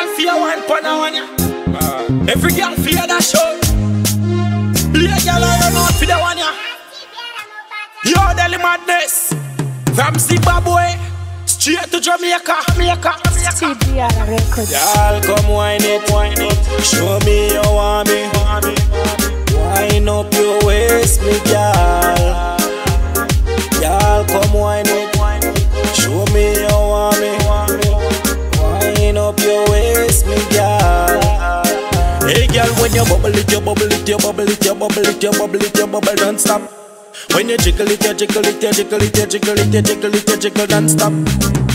girl feel one pon a one ya. Every girl feel that show. Play a girl I run out for the one ya. Yo, Delly madness. From Zimbabwe, straight to Jamaica, Jamaica. CBR Records. Y'all come wine it, wine it. Show me you want me. You bubble it, you bubble it, you bubble it, you bubble it, you bubble it, you bubble, don't stop. When you jiggle it, you jiggle it, you jiggle it, you jiggle it, you jiggle it, you jiggle, don't stop.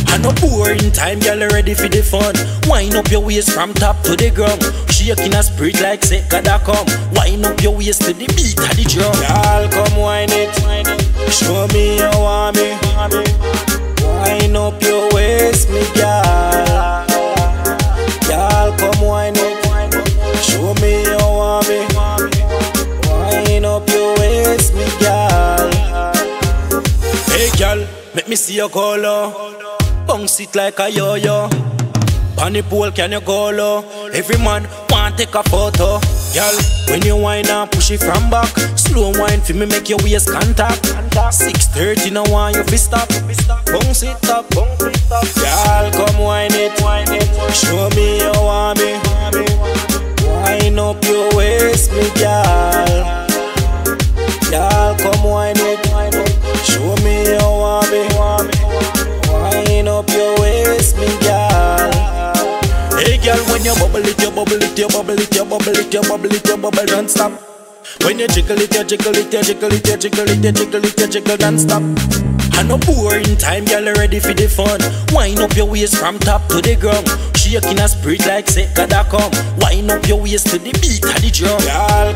I no boring time, girl, ready for the fun. Wind up your waist from top to the ground. Shaking a spirit like gotta come. Wind up your waist to the beat of the drum. Girl, come wine it. Show me make me see your color. Bounce it like a yo-yo. On the pole, can you go low? Every man want take a photo. Girl, when you wine and push it from back, slow wine for me make your waist contact. 6:30 now want you fi stop. Bounce it up, bounce it up. Girl, come wine it, wine it. Show me you want me. Wind up your waist, me girl. Girl, come wine it. Show me you bubble it, you bubble it, you bubble it, you bubble it, you bubble it, you bubble, don't stop. When you jiggle it, you jiggle it, you jiggle it, you jiggle it, you jiggle it, you jiggle, don't stop. I no boring time, girl, ready for the fun. Wind up your waist from top to the ground. Shaking a spirit like gotta come. Wind up your waist to the beat of the drum. Girl,